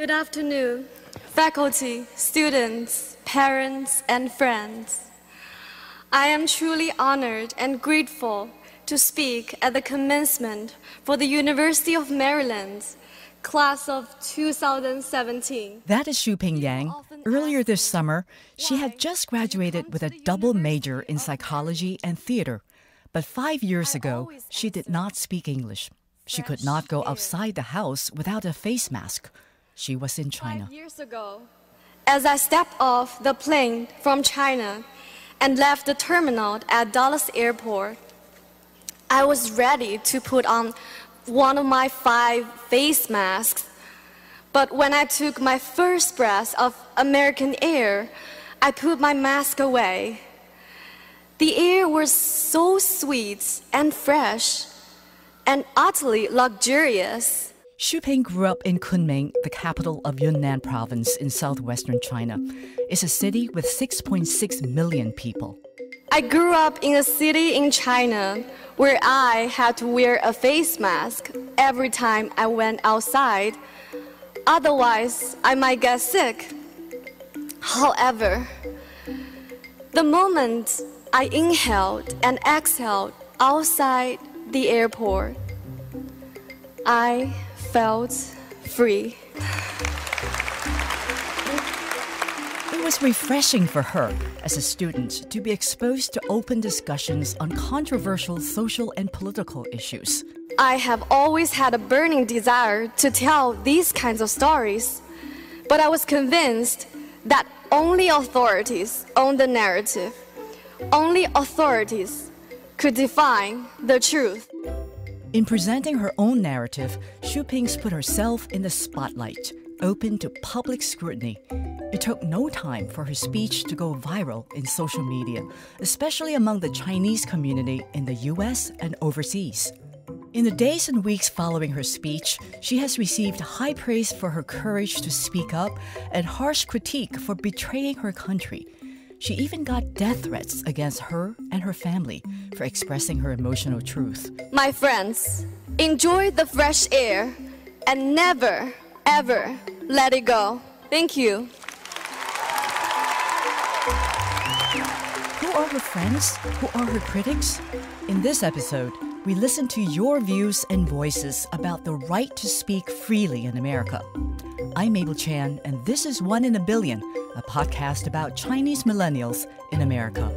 Good afternoon, faculty, students, parents, and friends. I am truly honored and grateful to speak at the commencement for the University of Maryland, class of 2017. That is Shuping Yang. Earlier this summer, she had just graduated with a double major in psychology and theater. But five years ago, she did not speak English. She could not go outside the house without a face mask. She was in China. Five years ago, as I stepped off the plane from China and left the terminal at Dallas Airport, I was ready to put on one of my five face masks. But when I took my first breath of American air, I put my mask away. The air was so sweet and fresh and utterly luxurious. Shuping grew up in Kunming, the capital of Yunnan province in southwestern China. It's a city with 6.6 million people. I grew up in a city in China where I had to wear a face mask every time I went outside. Otherwise, I might get sick. However, the moment I inhaled and exhaled outside the airport, I felt free. It was refreshing for her as a student to be exposed to open discussions on controversial social and political issues. I have always had a burning desire to tell these kinds of stories, but I was convinced that only authorities own the narrative. Only authorities could define the truth. In presenting her own narrative, Shuping's put herself in the spotlight, open to public scrutiny. It took no time for her speech to go viral in social media, especially among the Chinese community in the US and overseas. In the days and weeks following her speech, she has received high praise for her courage to speak up and harsh critique for betraying her country. She even got death threats against her and her family for expressing her emotional truth. My friends, enjoy the fresh air and never, ever let it go. Thank you. Who are her friends? Who are her critics? In this episode, we listen to your views and voices about the right to speak freely in America. I'm Mable Chan, and this is One in a Billion, a podcast about Chinese millennials in America.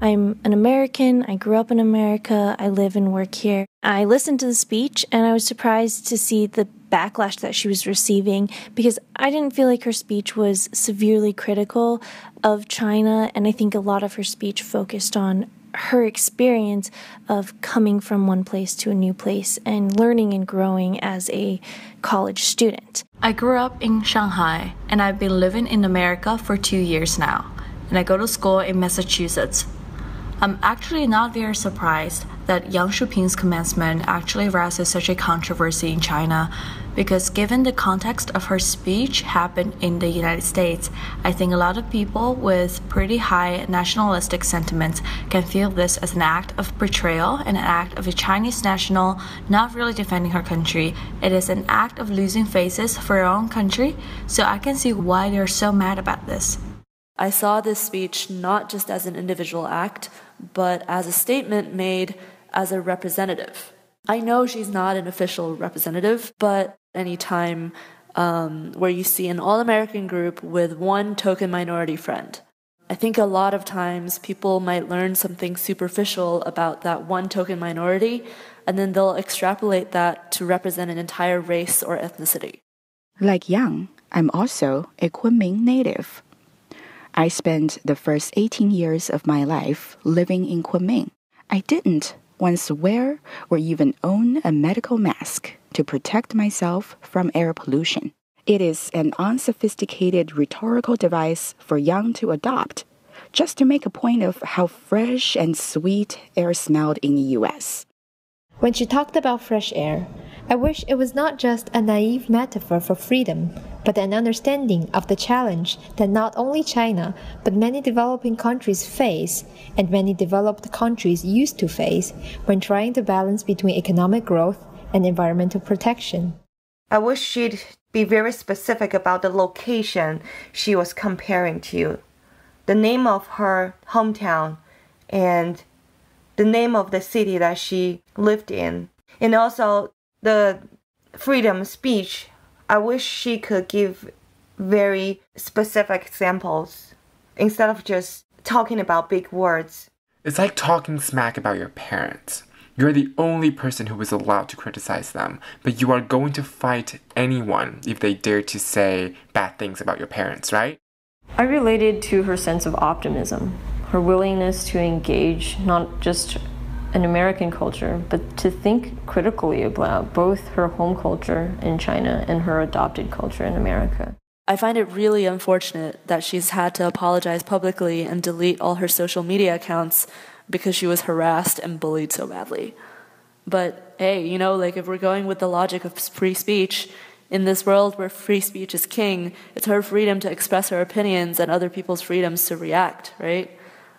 I'm an American. I grew up in America. I live and work here. I listened to the speech and I was surprised to see the backlash that she was receiving because I didn't feel like her speech was severely critical of China. And I think a lot of her speech focused on her experience of coming from one place to a new place and learning and growing as a college student. I grew up in Shanghai and I've been living in America for two years now, and I go to school in Massachusetts. I'm actually not very surprised that Yang Shuping's commencement actually rouses such a controversy in China because given the context of her speech happened in the United States, I think a lot of people with pretty high nationalistic sentiments can feel this as an act of betrayal and an act of a Chinese national not really defending her country. It is an act of losing faces for her own country, so I can see why they're so mad about this. I saw this speech not just as an individual act, but as a statement made as a representative. I know she's not an official representative, but anytime um, where you see an all American group with one token minority friend, I think a lot of times people might learn something superficial about that one token minority, and then they'll extrapolate that to represent an entire race or ethnicity. Like Yang, I'm also a Kunming native. I spent the first 18 years of my life living in Kunming. I didn't once wear or even own a medical mask to protect myself from air pollution. It is an unsophisticated rhetorical device for Yang to adopt, just to make a point of how fresh and sweet air smelled in the US. When she talked about fresh air, I wish it was not just a naive metaphor for freedom, but an understanding of the challenge that not only China, but many developing countries face, and many developed countries used to face, when trying to balance between economic growth and environmental protection. I wish she'd be very specific about the location she was comparing to, the name of her hometown, and the name of the city that she lived in, and also the freedom of speech. I wish she could give very specific examples instead of just talking about big words. It's like talking smack about your parents. You're the only person who is allowed to criticize them, but you are going to fight anyone if they dare to say bad things about your parents, right? I related to her sense of optimism, her willingness to engage not just an American culture, but to think critically about both her home culture in China and her adopted culture in America. I find it really unfortunate that she's had to apologize publicly and delete all her social media accounts because she was harassed and bullied so badly. But hey, you know, like if we're going with the logic of free speech, in this world where free speech is king, it's her freedom to express her opinions and other people's freedoms to react, right?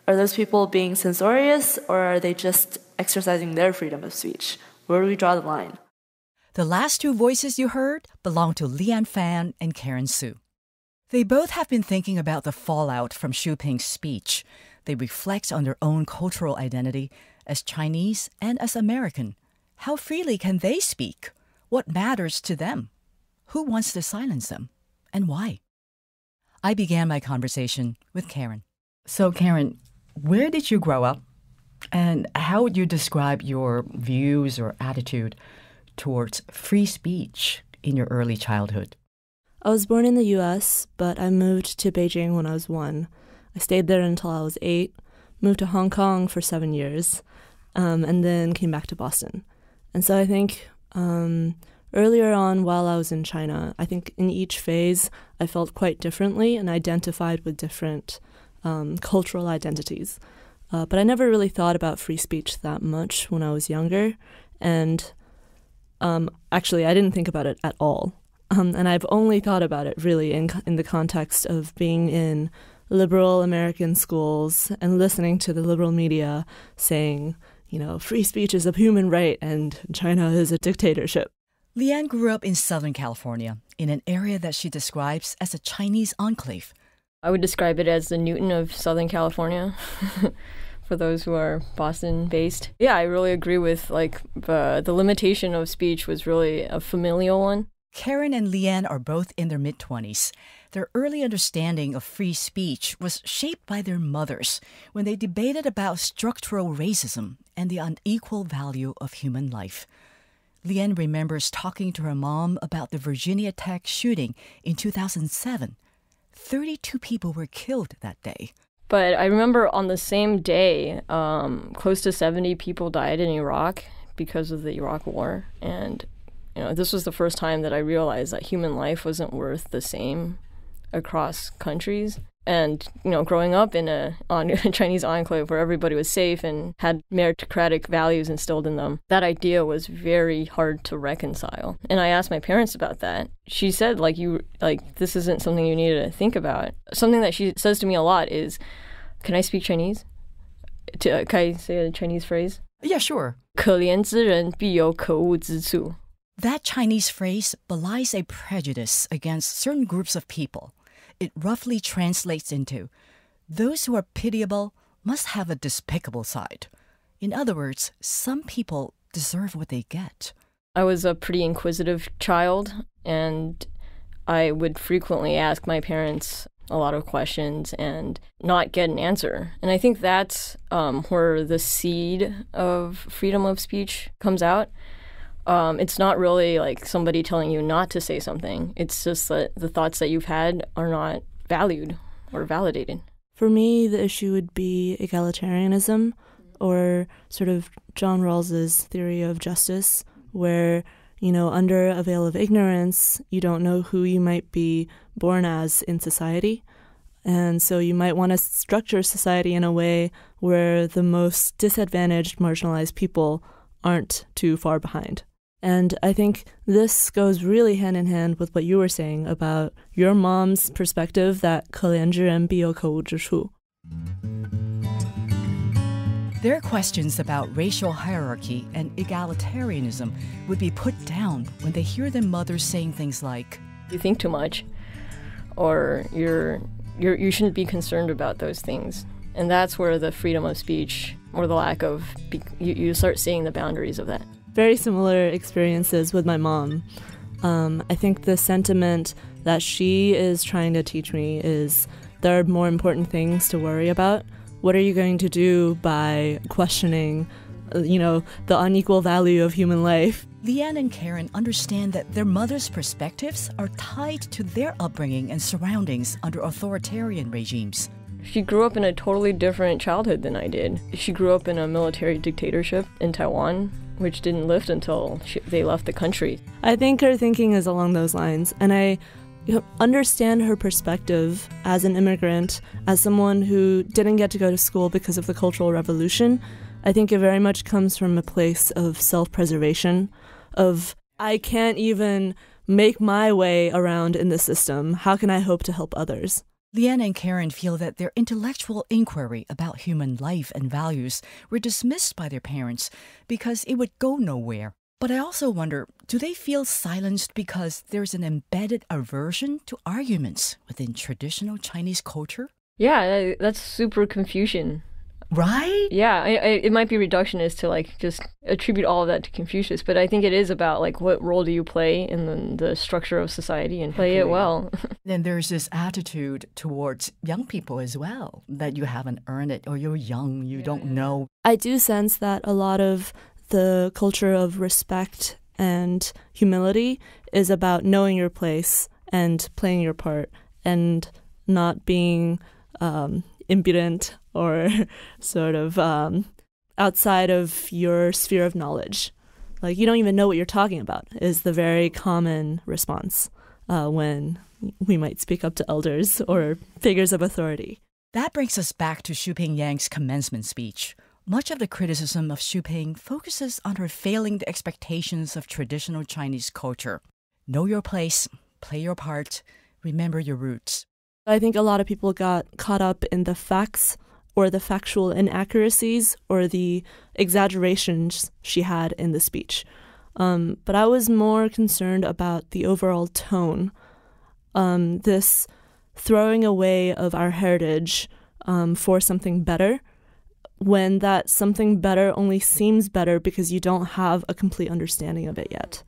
Are those people being censorious or are they just exercising their freedom of speech? Where do we draw the line? The last two voices you heard belong to Leanne Fan and Karen Su. They both have been thinking about the fallout from Shuping's speech. They reflect on their own cultural identity as Chinese and as American. How freely can they speak? What matters to them? Who wants to silence them? And why? I began my conversation with Karen. So, Karen, where did you grow up? And how would you describe your views or attitude towards free speech in your early childhood? I was born in the US, but I moved to Beijing when I was one. I stayed there until I was eight, moved to Hong Kong for seven years, um, and then came back to Boston. And so I think um, earlier on, while I was in China, I think in each phase I felt quite differently and identified with different um, cultural identities. Uh, but I never really thought about free speech that much when I was younger. And um, actually, I didn't think about it at all. Um, and I've only thought about it really in, in the context of being in liberal American schools and listening to the liberal media saying, you know, free speech is a human right and China is a dictatorship. Leanne grew up in Southern California, in an area that she describes as a Chinese enclave. I would describe it as the Newton of Southern California. for those who are Boston based. Yeah, I really agree with like the limitation of speech was really a familial one. Karen and Leanne are both in their mid 20s. Their early understanding of free speech was shaped by their mothers when they debated about structural racism and the unequal value of human life. Leanne remembers talking to her mom about the Virginia Tech shooting in 2007. 32 people were killed that day. But I remember on the same day, um, close to 70 people died in Iraq because of the Iraq War. And, you know, this was the first time that I realized that human life wasn't worth the same across countries. And, you know, growing up in a, on, a Chinese enclave where everybody was safe and had meritocratic values instilled in them, that idea was very hard to reconcile. And I asked my parents about that. She said, like, you, like, this isn't something you need to think about. Something that she says to me a lot is, can I speak Chinese? To, uh, can I say a Chinese phrase? Yeah, sure. 可怜之人必有可恶之处. That Chinese phrase belies a prejudice against certain groups of people. It roughly translates into those who are pitiable must have a despicable side. In other words, some people deserve what they get. I was a pretty inquisitive child, and I would frequently ask my parents a lot of questions and not get an answer. And I think that's um, where the seed of freedom of speech comes out. Um, it's not really like somebody telling you not to say something. It's just that the thoughts that you've had are not valued or validated. For me, the issue would be egalitarianism or sort of John Rawls's theory of justice, where you know, under a veil of ignorance, you don't know who you might be born as in society. And so you might want to structure society in a way where the most disadvantaged, marginalized people aren't too far behind. And I think this goes really hand in hand with what you were saying about your mom's perspective that 可怜之人必有可恶之处. Their questions about racial hierarchy and egalitarianism would be put down when they hear their mothers saying things like, you think too much, or you're, you're you shouldn't be concerned about those things. And that's where the freedom of speech or the lack of you, you start seeing the boundaries of that. Very similar experiences with my mom. Um, I think the sentiment that she is trying to teach me is there are more important things to worry about. What are you going to do by questioning, uh, you know, the unequal value of human life? Leanne and Karen understand that their mother's perspectives are tied to their upbringing and surroundings under authoritarian regimes. She grew up in a totally different childhood than I did. She grew up in a military dictatorship in Taiwan, which didn't lift until she, they left the country. I think her thinking is along those lines, and I understand her perspective as an immigrant, as someone who didn't get to go to school because of the Cultural Revolution. I think it very much comes from a place of self preservation, of I can't even make my way around in the system. How can I hope to help others? Leanne and Karen feel that their intellectual inquiry about human life and values were dismissed by their parents because it would go nowhere. But I also wonder do they feel silenced because there's an embedded aversion to arguments within traditional Chinese culture? Yeah, that's super Confucian. Right? Yeah, I, I, it might be reductionist to like just attribute all of that to Confucius, but I think it is about like what role do you play in the, the structure of society and play it well. then there's this attitude towards young people as well that you haven't earned it or you're young, you yeah, don't yeah. know. I do sense that a lot of the culture of respect and humility is about knowing your place and playing your part and not being um, impudent or sort of um, outside of your sphere of knowledge. Like you don't even know what you're talking about is the very common response uh, when we might speak up to elders or figures of authority. That brings us back to Shuping Yang's commencement speech. Much of the criticism of Shuping focuses on her failing the expectations of traditional Chinese culture. Know your place, play your part, remember your roots. I think a lot of people got caught up in the facts or the factual inaccuracies or the exaggerations she had in the speech. Um, but I was more concerned about the overall tone. Um, this throwing away of our heritage um, for something better, when that something better only seems better because you don't have a complete understanding of it yet.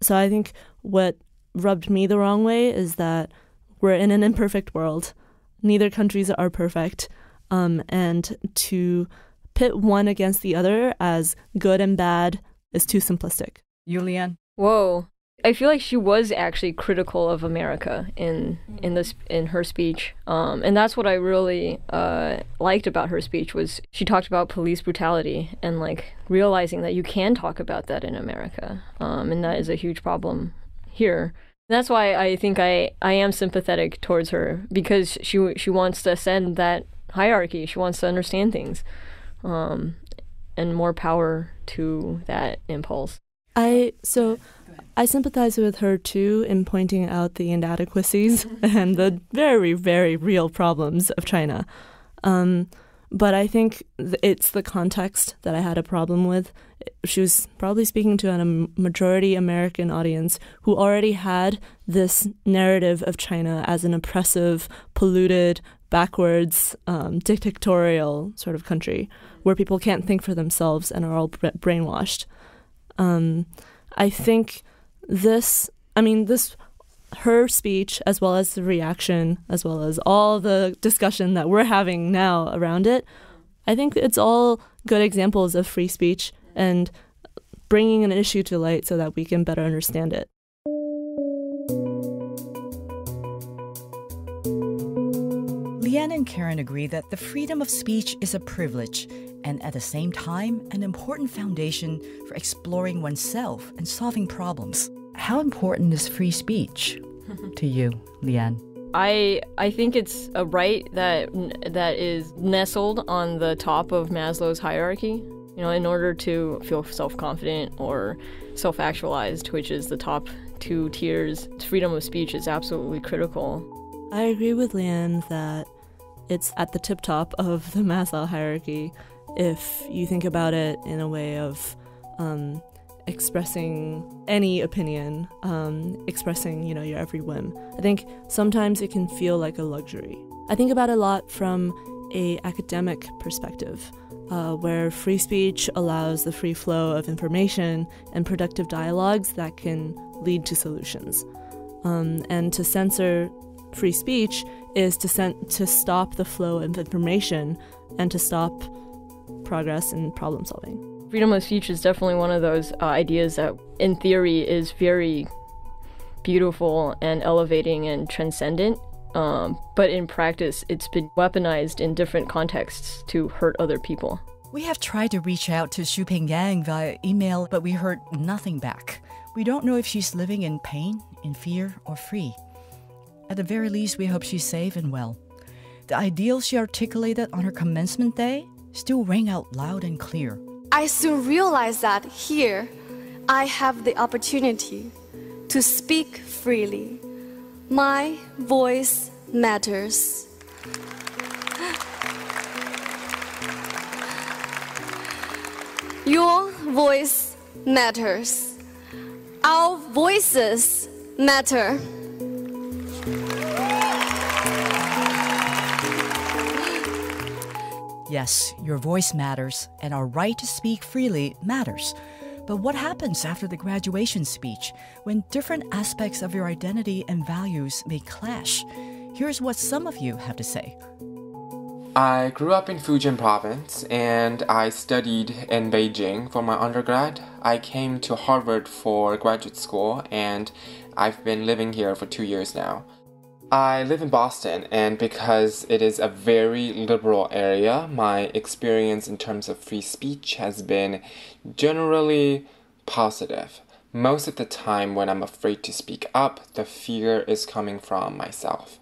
So I think what rubbed me the wrong way is that we're in an imperfect world. Neither countries are perfect. Um, and to pit one against the other as good and bad is too simplistic. Julian? Whoa. I feel like she was actually critical of America in in this in her speech, um, and that's what I really uh, liked about her speech was she talked about police brutality and like realizing that you can talk about that in America, um, and that is a huge problem here. That's why I think I, I am sympathetic towards her because she she wants to ascend that hierarchy. She wants to understand things, um, and more power to that impulse. I so I sympathize with her too in pointing out the inadequacies and the very very real problems of China. Um, but I think it's the context that I had a problem with. She was probably speaking to a majority American audience who already had this narrative of China as an oppressive, polluted, backwards, um, dictatorial sort of country where people can't think for themselves and are all brainwashed. Um, I think this, I mean, this her speech, as well as the reaction, as well as all the discussion that we're having now around it, I think it's all good examples of free speech and bringing an issue to light so that we can better understand it. Leanne and Karen agree that the freedom of speech is a privilege and at the same time an important foundation for exploring oneself and solving problems. How important is free speech to you, Leanne? I I think it's a right that that is nestled on the top of Maslow's hierarchy. You know, in order to feel self-confident or self-actualized, which is the top two tiers, freedom of speech is absolutely critical. I agree with Leanne that it's at the tip top of the Maslow hierarchy if you think about it in a way of um, expressing any opinion, um, expressing, you know, your every whim. I think sometimes it can feel like a luxury. I think about a lot from a academic perspective. Uh, where free speech allows the free flow of information and productive dialogues that can lead to solutions. Um, and to censor free speech is to, sen- to stop the flow of information and to stop progress in problem solving. Freedom of speech is definitely one of those uh, ideas that, in theory, is very beautiful and elevating and transcendent. Um, but in practice, it's been weaponized in different contexts to hurt other people. We have tried to reach out to Shuping Yang via email, but we heard nothing back. We don't know if she's living in pain, in fear, or free. At the very least, we hope she's safe and well. The ideals she articulated on her commencement day still ring out loud and clear. I soon realized that here I have the opportunity to speak freely. My voice matters. Your voice matters. Our voices matter. Yes, your voice matters, and our right to speak freely matters. But what happens after the graduation speech when different aspects of your identity and values may clash? Here's what some of you have to say. I grew up in Fujian province and I studied in Beijing for my undergrad. I came to Harvard for graduate school and I've been living here for two years now. I live in Boston, and because it is a very liberal area, my experience in terms of free speech has been generally positive. Most of the time, when I'm afraid to speak up, the fear is coming from myself.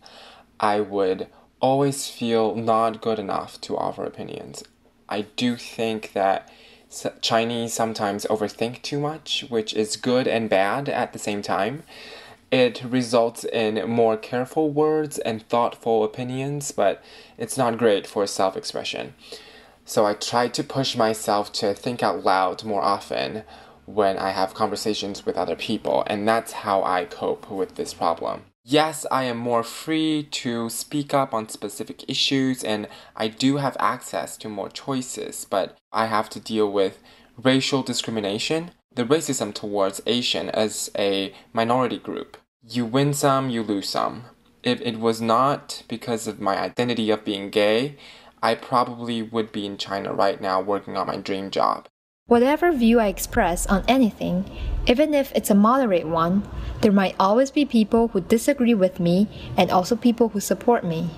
I would always feel not good enough to offer opinions. I do think that Chinese sometimes overthink too much, which is good and bad at the same time. It results in more careful words and thoughtful opinions, but it's not great for self expression. So I try to push myself to think out loud more often when I have conversations with other people, and that's how I cope with this problem. Yes, I am more free to speak up on specific issues, and I do have access to more choices, but I have to deal with racial discrimination, the racism towards Asian as a minority group. You win some, you lose some. If it was not because of my identity of being gay, I probably would be in China right now working on my dream job. Whatever view I express on anything, even if it's a moderate one, there might always be people who disagree with me and also people who support me.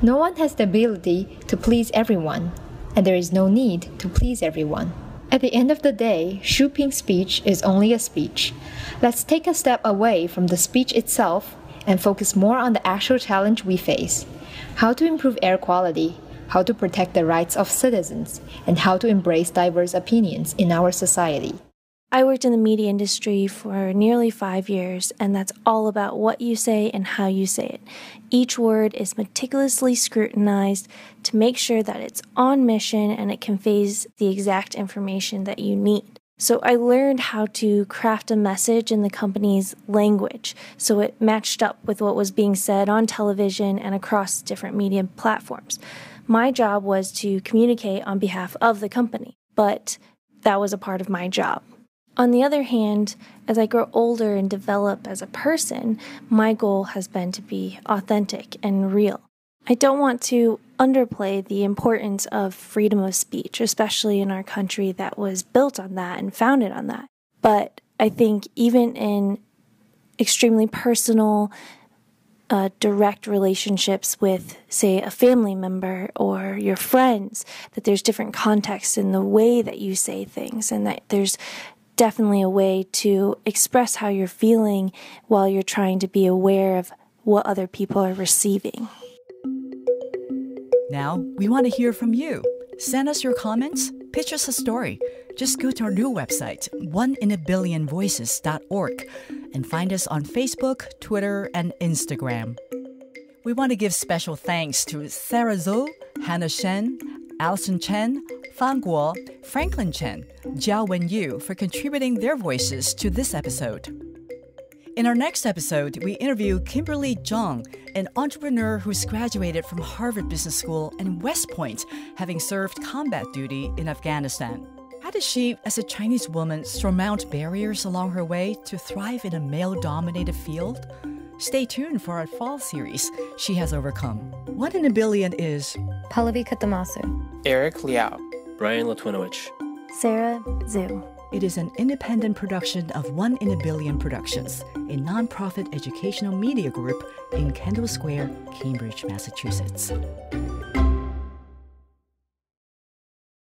No one has the ability to please everyone, and there is no need to please everyone. At the end of the day, Shuping's speech is only a speech. Let's take a step away from the speech itself and focus more on the actual challenge we face how to improve air quality, how to protect the rights of citizens, and how to embrace diverse opinions in our society. I worked in the media industry for nearly five years, and that's all about what you say and how you say it. Each word is meticulously scrutinized to make sure that it's on mission and it conveys the exact information that you need. So I learned how to craft a message in the company's language so it matched up with what was being said on television and across different media platforms. My job was to communicate on behalf of the company, but that was a part of my job. On the other hand, as I grow older and develop as a person, my goal has been to be authentic and real. I don't want to underplay the importance of freedom of speech, especially in our country that was built on that and founded on that. But I think even in extremely personal, uh, direct relationships with, say, a family member or your friends, that there's different contexts in the way that you say things, and that there's definitely a way to express how you're feeling while you're trying to be aware of what other people are receiving. Now, we want to hear from you. Send us your comments, pitch us a story. Just go to our new website, oneinaBillionVoices.org, and find us on Facebook, Twitter, and Instagram. We want to give special thanks to Sarah Zhou, Hannah Shen, Allison Chen, Fan Guo, Franklin Chen, Jiao Wen Yu for contributing their voices to this episode. In our next episode, we interview Kimberly Zhang, an entrepreneur who's graduated from Harvard Business School and West Point, having served combat duty in Afghanistan. How does she, as a Chinese woman, surmount barriers along her way to thrive in a male dominated field? Stay tuned for our fall series, She Has Overcome. One in a Billion is Pallavi Katamasu, Eric Liao, Brian Latwinowicz, Sarah Zhu. It is an independent production of One in a Billion Productions, a nonprofit educational media group in Kendall Square, Cambridge, Massachusetts.